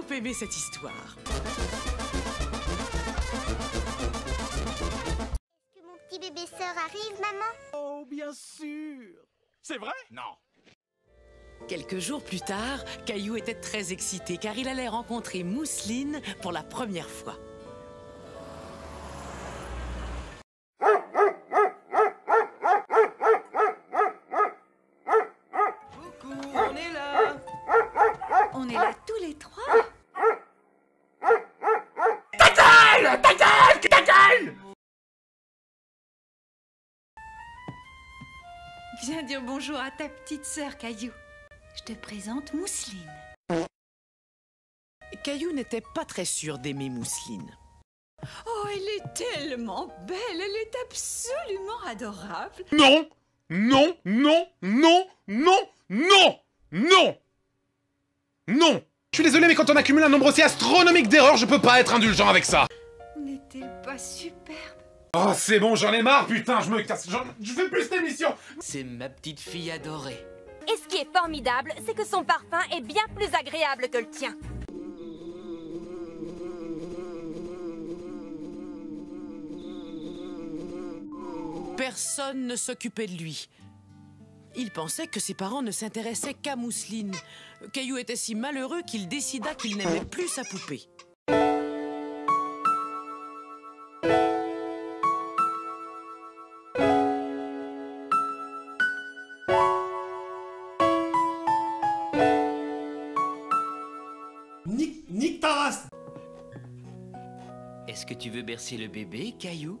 aimé cette histoire. Que mon petit bébé sœur arrive, maman? Oh, bien sûr C'est vrai? Non. Quelques jours plus tard, Caillou était très excité car il allait rencontrer Mousseline pour la première fois. Est là tous les trois Viens dire bonjour à ta petite sœur, Caillou. Je te présente Mousseline. Caillou n'était pas très sûr d'aimer Mousseline. Oh, elle est tellement belle, elle est absolument adorable. Non Non Non Non Non Non Non Non Je suis désolé, mais quand on accumule un nombre aussi astronomique d'erreurs, je peux pas être indulgent avec ça N'est-elle pas superbe? Oh, c'est bon, j'en ai marre, putain, je me casse, j'en- je fais plus cette émission C'est ma petite fille adorée. Et ce qui est formidable, c'est que son parfum est bien plus agréable que le tien. Personne ne s'occupait de lui. Il pensait que ses parents ne s'intéressaient qu'à Mousseline. Caillou était si malheureux qu'il décida qu'il n'aimait plus sa poupée. Nique, nique ta race Est-ce que tu veux bercer le bébé, Caillou?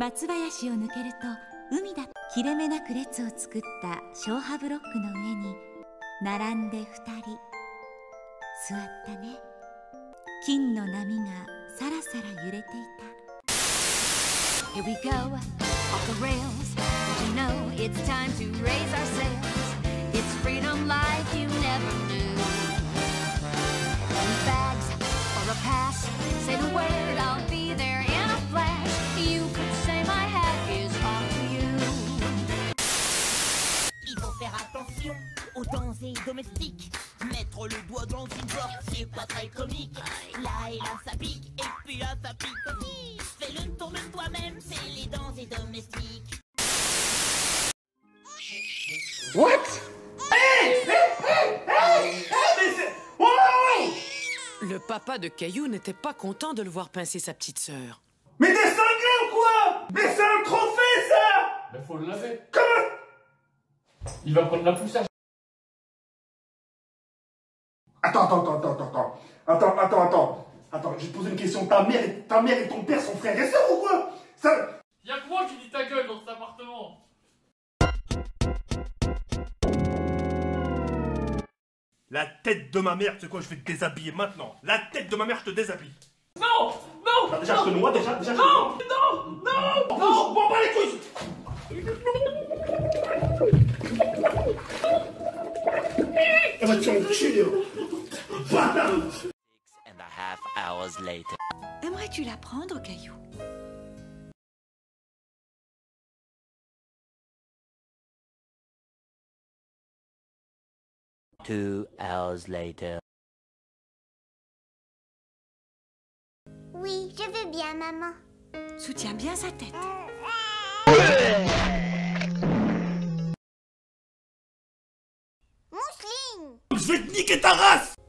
松林を抜けると海だ切れ目なく列を作った消波ブロックの上に並んで二人座ったね金の波がさらさら揺れていた Here we go, off the rails. Did you know it's time to raise our sails? It's freedom like you never knew. With bags or a pass, say domestiques. Mettre le doigt dans une porte, c'est pas très comique. Là et là ça pique, et puis là ça pique aussi. Fais le tour de toi-même, c'est les dangers domestiques. What? Le papa de Caillou n'était pas content de le voir pincer sa petite sœur. Mais t'es cinglé ou quoi? Mais c'est un trophée ça Ben faut le laver. Comment? Il va prendre la poussage. Attends, attends, attends, attends, attends. Attends, attends, attends. Attends, je vais te poser une question. Ta mère, et, ta mère et ton père sont frères et sœurs ou quoi? Ça... Y'a que moi qui dis ta gueule dans cet appartement? La tête de ma mère, tu sais quoi, je vais te déshabiller maintenant. La tête de ma mère, je te déshabille. Non Non Bah, déjà, je te noie, déjà, déjà, je te noie. Non Non Non, bon, pas les couilles Elle va te faire enculer, hours later. Aimerais-tu la prendre, Caillou? Two hours later. Oui, je veux bien, maman. Soutiens bien sa tête. Mousseline Je vais te niquer ta race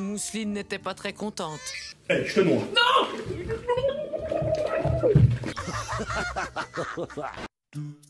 Mousseline n'était pas très contente. Eh, je te noie. Non